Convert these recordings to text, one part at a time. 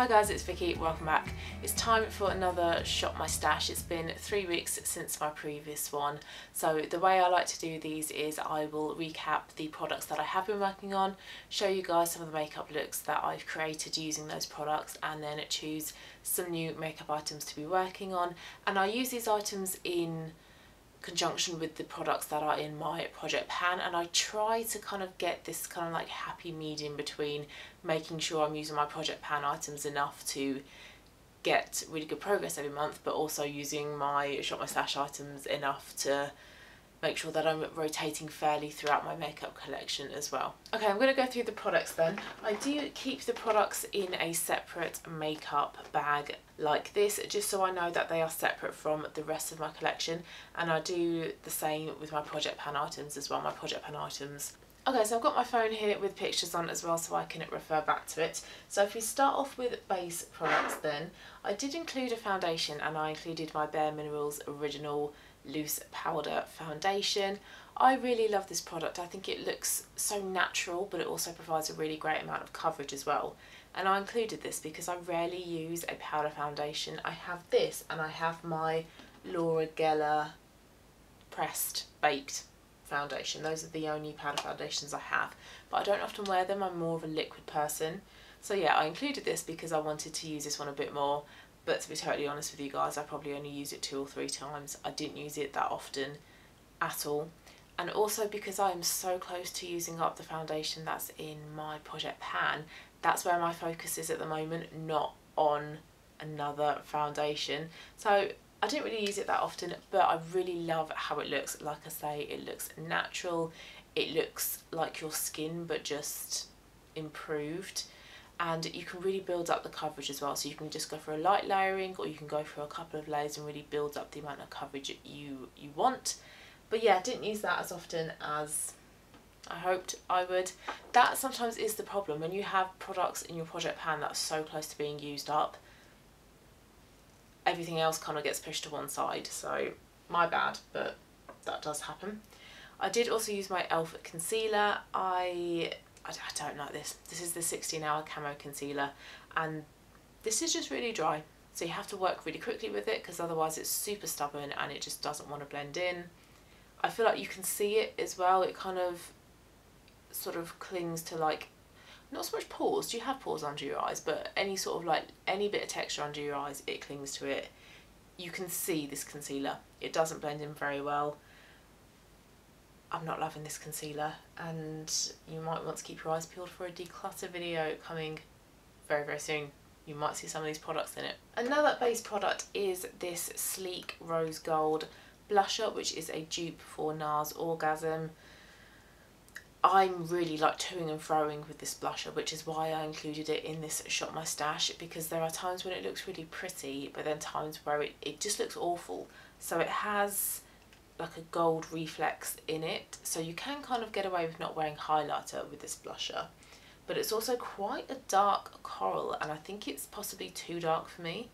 Hi guys, it's Vicki, welcome back. It's time for another Shop My Stash. It's been three weeks since my previous one. So the way I like to do these is I will recap the products that I have been working on, show you guys some of the makeup looks that I've created using those products and then choose some new makeup items to be working on. And I use these items in conjunction with the products that are in my project pan and I try to kind of get this kind of like happy medium between making sure I'm using my project pan items enough to get really good progress every month but also using my shop my stash items enough to make sure that I'm rotating fairly throughout my makeup collection as well. Okay, I'm going to go through the products then. I do keep the products in a separate makeup bag like this just so I know that they are separate from the rest of my collection and I do the same with my project pan items as well, my project pan items. Okay, so I've got my phone here with pictures on as well so I can refer back to it. So if we start off with base products then, I did include a foundation and I included my Bare Minerals Original loose powder foundation. I really love this product. I think it looks so natural but it also provides a really great amount of coverage as well. And I included this because I rarely use a powder foundation. I have this and I have my Laura Geller pressed baked foundation. Those are the only powder foundations I have. But I don't often wear them. I'm more of a liquid person. So yeah, I included this because I wanted to use this one a bit more but to be totally honest with you guys I probably only used it two or three times. I didn't use it that often at all. And also because I am so close to using up the foundation that's in my project pan that's where my focus is at the moment not on another foundation. So I didn't really use it that often but I really love how it looks. Like I say it looks natural. It looks like your skin but just improved and you can really build up the coverage as well. So you can just go for a light layering or you can go for a couple of layers and really build up the amount of coverage you you want. But yeah I didn't use that as often as I hoped I would. That sometimes is the problem. When you have products in your project pan that's so close to being used up everything else kind of gets pushed to one side. So my bad but that does happen. I did also use my e.l.f. concealer. I I, don't like this. This is the 16 hour camo concealer and this is just really dry. So you have to work really quickly with it because otherwise it's super stubborn and it just doesn't want to blend in. I feel like you can see it as well. It kind of sort of clings to like, not so much pores. Do you have pores under your eyes? But any sort of like, any bit of texture under your eyes, it clings to it. You can see this concealer. It doesn't blend in very well. I'm not loving this concealer and you might want to keep your eyes peeled for a declutter video coming very very soon. You might see some of these products in it. Another base product is this Sleek Rose Gold blusher which is a dupe for NARS Orgasm. I'm really like toing and froing with this blusher which is why I included it in this Shop My Stash because there are times when it looks really pretty but then times where it, it just looks awful. So it has like a gold reflex in it. So you can kind of get away with not wearing highlighter with this blusher but it's also quite a dark coral and I think it's possibly too dark for me.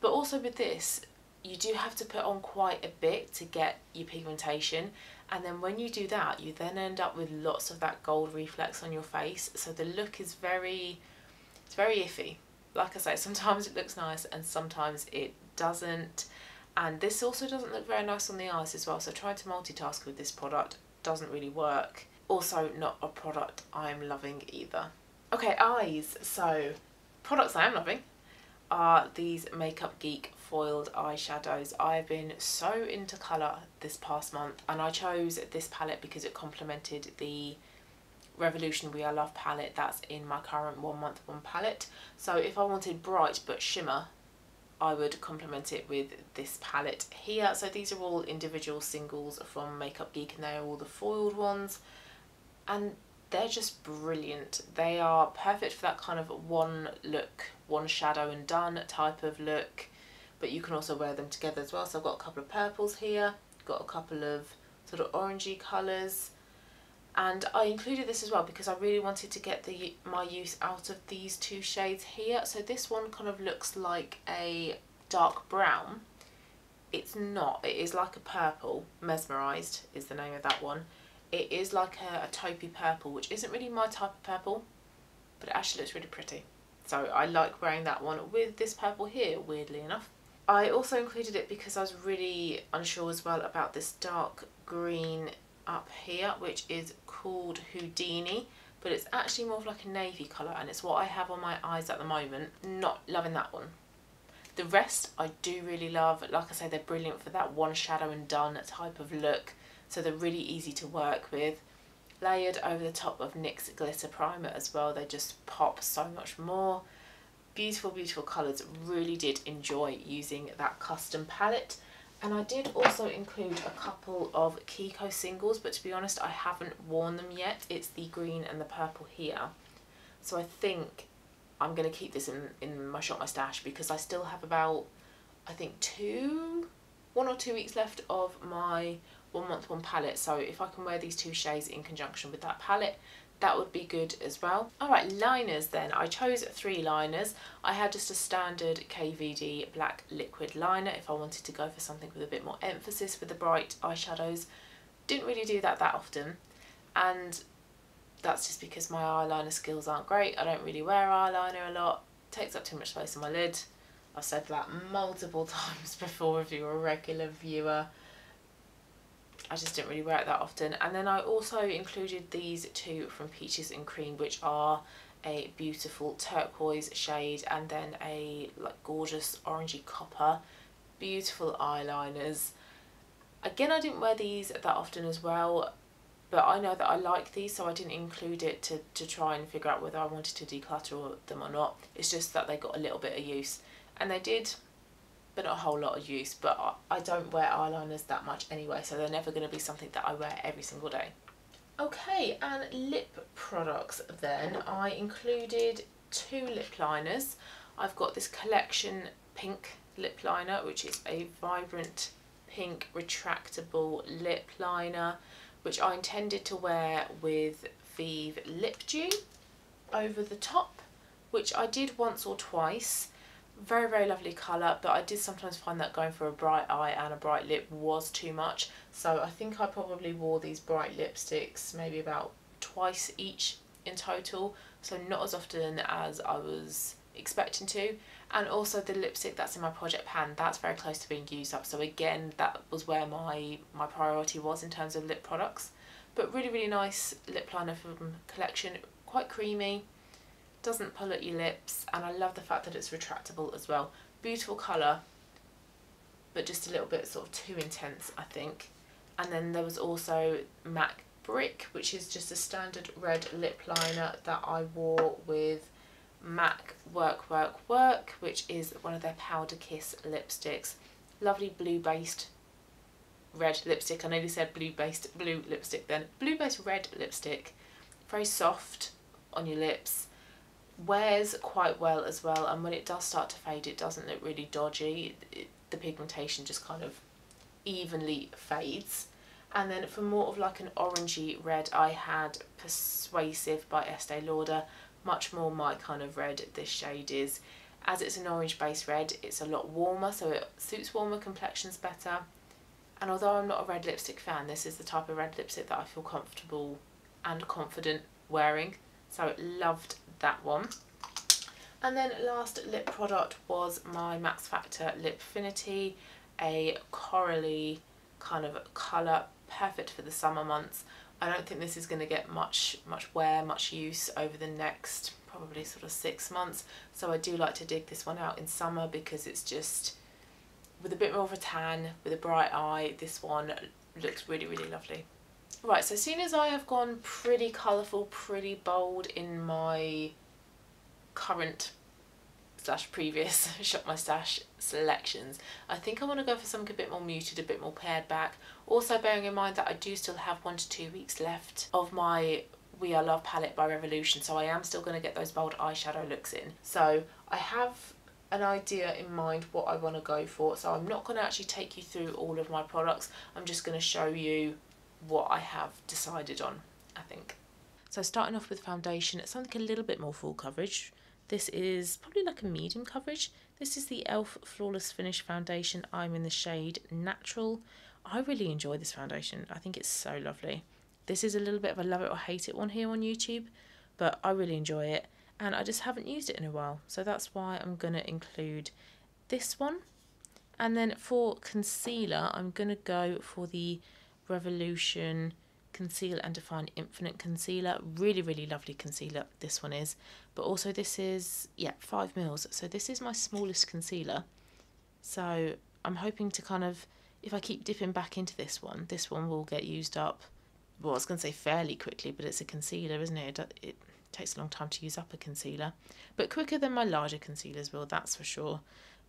But also with this you do have to put on quite a bit to get your pigmentation and then when you do that you then end up with lots of that gold reflex on your face. So the look is very it's very iffy. Like I say sometimes it looks nice and sometimes it doesn't and this also doesn't look very nice on the eyes as well so trying to multitask with this product doesn't really work. Also not a product I'm loving either. Okay eyes. So products I am loving are these Makeup Geek foiled eyeshadows. I've been so into colour this past month and I chose this palette because it complemented the Revolution We Are Love palette that's in my current one month one palette. So if I wanted bright but shimmer I would complement it with this palette here. So these are all individual singles from Makeup Geek and they're all the foiled ones. And they're just brilliant. They are perfect for that kind of one look, one shadow and done type of look. But you can also wear them together as well. So I've got a couple of purples here, got a couple of sort of orangey colours and I included this as well because I really wanted to get the my use out of these two shades here. So this one kind of looks like a dark brown. It's not. It is like a purple. Mesmerized is the name of that one. It is like a, a taupey purple which isn't really my type of purple but it actually looks really pretty. So I like wearing that one with this purple here, weirdly enough. I also included it because I was really unsure as well about this dark green up here, which is called Houdini, but it's actually more of like a navy colour and it's what I have on my eyes at the moment. Not loving that one. The rest I do really love. Like I say, they're brilliant for that one shadow and done type of look. So they're really easy to work with. Layered over the top of NYX Glitter Primer as well. They just pop so much more. Beautiful, beautiful colours. Really did enjoy using that custom palette. And I did also include a couple of Kiko singles, but to be honest, I haven't worn them yet. It's the green and the purple here. So I think I'm going to keep this in, in my shop, my stash, because I still have about, I think, two, one or two weeks left of my one month one palette. So if I can wear these two shades in conjunction with that palette, that would be good as well. Alright, liners then. I chose three liners. I had just a standard KVD black liquid liner if I wanted to go for something with a bit more emphasis with the bright eyeshadows. Didn't really do that that often and that's just because my eyeliner skills aren't great. I don't really wear eyeliner a lot. Takes up too much space on my lid. I've said that multiple times before if you're a regular viewer. I just didn't really wear it that often. And then I also included these two from Peaches and Cream, which are a beautiful turquoise shade and then a like gorgeous orangey copper. Beautiful eyeliners. Again, I didn't wear these that often as well, but I know that I like these, so I didn't include it to, to try and figure out whether I wanted to declutter them or not. It's just that they got a little bit of use. And they did not a whole lot of use. But I don't wear eyeliners that much anyway, so they're never going to be something that I wear every single day. Okay, and lip products then. I included two lip liners. I've got this collection pink lip liner, which is a vibrant pink retractable lip liner, which I intended to wear with Vive Lip Dew over the top, which I did once or twice very very lovely colour but I did sometimes find that going for a bright eye and a bright lip was too much. So I think I probably wore these bright lipsticks maybe about twice each in total so not as often as I was expecting to. And also the lipstick that's in my project pan that's very close to being used up. So again that was where my my priority was in terms of lip products. But really really nice lip liner from collection quite creamy doesn't pull at your lips and I love the fact that it's retractable as well. Beautiful colour but just a little bit sort of too intense I think. And then there was also MAC Brick which is just a standard red lip liner that I wore with MAC Work Work Work which is one of their Powder Kiss lipsticks. Lovely blue based red lipstick. I nearly said blue based blue lipstick then. Blue based red lipstick. Very soft on your lips wears quite well as well and when it does start to fade it doesn't look really dodgy. It, the pigmentation just kind of evenly fades. And then for more of like an orangey red I had Persuasive by Estee Lauder. Much more my kind of red this shade is. As it's an orange base red it's a lot warmer so it suits warmer complexions better. And although I'm not a red lipstick fan this is the type of red lipstick that I feel comfortable and confident wearing so loved that one. And then last lip product was my Max Factor Lipfinity, a corally kind of colour, perfect for the summer months. I don't think this is going to get much much wear, much use over the next probably sort of six months. So I do like to dig this one out in summer because it's just with a bit more of a tan, with a bright eye, this one looks really, really lovely. Right, so seeing as I have gone pretty colourful, pretty bold in my current slash previous Shop My Stash selections, I think I want to go for something a bit more muted, a bit more pared back. Also bearing in mind that I do still have one to two weeks left of my We Are Love palette by Revolution, so I am still going to get those bold eyeshadow looks in. So I have an idea in mind what I want to go for, so I'm not going to actually take you through all of my products, I'm just going to show you what I have decided on, I think. So starting off with foundation, it's something a little bit more full coverage. This is probably like a medium coverage. This is the e.l.f. Flawless Finish Foundation. I'm in the shade Natural. I really enjoy this foundation. I think it's so lovely. This is a little bit of a love it or hate it one here on YouTube, but I really enjoy it. and I just haven't used it in a while. So that's why I'm going to include this one. And then for concealer, I'm going to go for the Revolution Conceal and Define Infinite Concealer. Really, really lovely concealer this one is. But also this is, yeah, 5 mils. So this is my smallest concealer. So I'm hoping to kind of, if I keep dipping back into this one, this one will get used up, well I was going to say fairly quickly, but it's a concealer, isn't it? It, it takes a long time to use up a concealer. But quicker than my larger concealers will, that's for sure.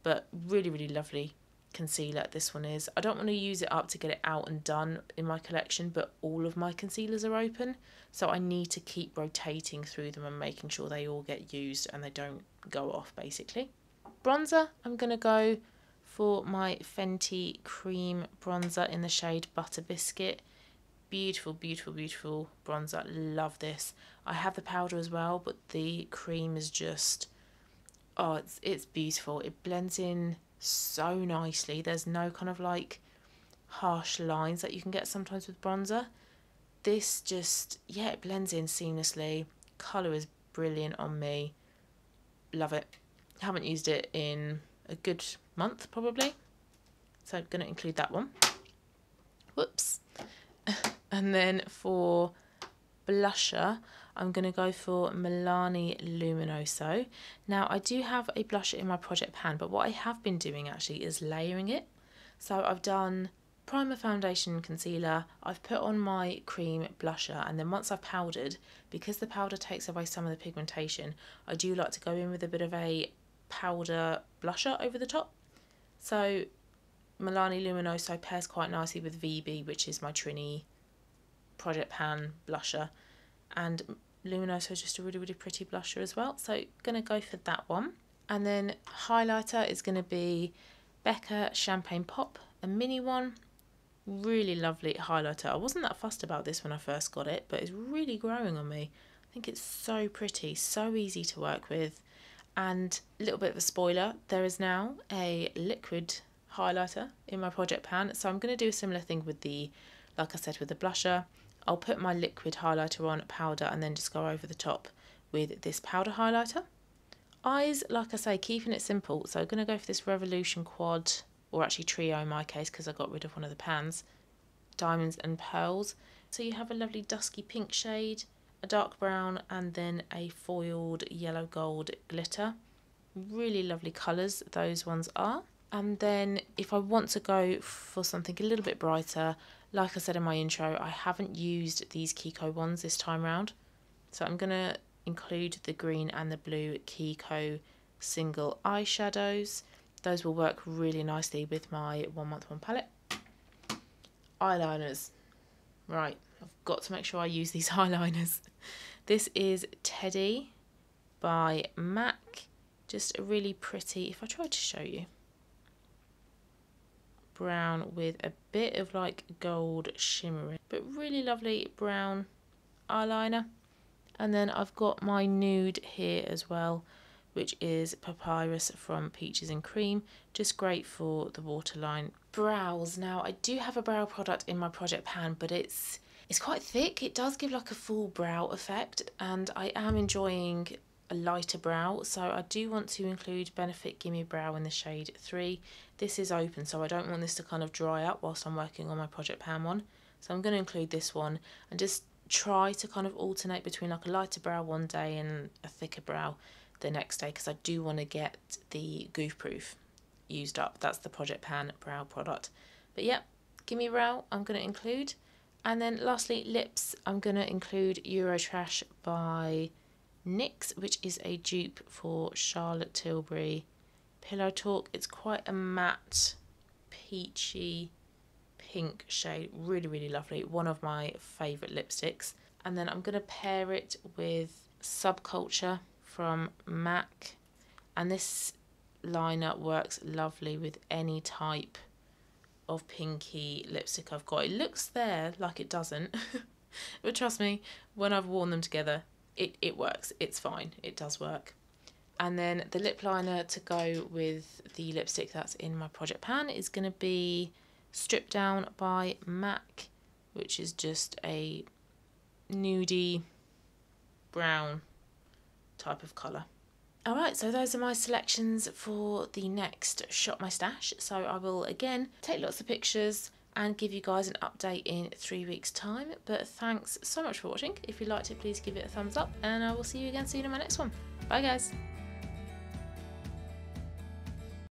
But really, really lovely concealer this one is. I don't want to use it up to get it out and done in my collection, but all of my concealers are open. So I need to keep rotating through them and making sure they all get used and they don't go off basically. Bronzer, I'm going to go for my Fenty Cream Bronzer in the shade Butta Biscuit. Beautiful, beautiful, beautiful bronzer. Love this. I have the powder as well, but the cream is just, oh, it's, it's beautiful. It blends in so nicely. There's no kind of like harsh lines that you can get sometimes with bronzer. This just, yeah, it blends in seamlessly. Colour is brilliant on me. Love it. Haven't used it in a good month probably. So I'm going to include that one. Whoops. and then for blusher, I'm going to go for Milani Luminoso. Now, I do have a blusher in my project pan, but what I have been doing actually is layering it. So I've done primer, foundation, concealer. I've put on my cream blusher, and then once I've powdered, because the powder takes away some of the pigmentation, I do like to go in with a bit of a powder blusher over the top. So Milani Luminoso pairs quite nicely with VB, which is my Trinny Project Pan blusher. And Luminoso is just a really, really pretty blusher as well. So going to go for that one. And then highlighter is going to be Becca Champagne Pop, a mini one. Really lovely highlighter. I wasn't that fussed about this when I first got it, but it's really growing on me. I think it's so pretty, so easy to work with. And a little bit of a spoiler, there is now a liquid highlighter in my project pan. So I'm going to do a similar thing with the, like I said, with the blusher. I'll put my liquid highlighter on powder and then just go over the top with this powder highlighter. Eyes, like I say, keeping it simple. So I'm going to go for this Revolution Quad, or actually Trio in my case because I got rid of one of the pans. Diamonds and Pearls. So you have a lovely dusky pink shade, a dark brown and then a foiled yellow gold glitter. Really lovely colours those ones are. And then if I want to go for something a little bit brighter, like I said in my intro, I haven't used these Kiko ones this time round. So I'm going to include the green and the blue Kiko single eyeshadows. Those will work really nicely with my one month one palette. Eyeliners. Right, I've got to make sure I use these eyeliners. This is Teddy by MAC. Just a really pretty, if I try to show you, brown with a bit of like gold shimmering, but really lovely brown eyeliner. And then I've got my nude here as well, which is Papyrus from Peaches and Cream. Just great for the waterline. Brows. Now, I do have a brow product in my project pan, but it's it's quite thick. It does give like a full brow effect, and I am enjoying a lighter brow so I do want to include Benefit Gimme Brow in the shade 3 this is open so I don't want this to kind of dry up whilst I'm working on my Project Pan one. So I'm going to include this one and just try to kind of alternate between like a lighter brow one day and a thicker brow the next day because I do want to get the goof proof used up. That's the Project Pan brow product. But yeah Gimme Brow I'm going to include. And then lastly lips I'm going to include Eurotrash by NYX, which is a dupe for Charlotte Tilbury Pillow Talk. It's quite a matte, peachy pink shade. Really, really lovely. One of my favourite lipsticks. And then I'm going to pair it with Subculture from MAC. And this liner works lovely with any type of pinky lipstick I've got. It looks there like it doesn't. but trust me, when I've worn them together, it, it works. It's fine. It does work. And then the lip liner to go with the lipstick that's in my project pan is going to be Stripped Down by MAC, which is just a nudie brown type of colour. Alright, so those are my selections for the next Shop My Stash. So I will again take lots of pictures and give you guys an update in three weeks time. But thanks so much for watching. If you liked it, please give it a thumbs up and I will see you again soon in my next one. Bye guys!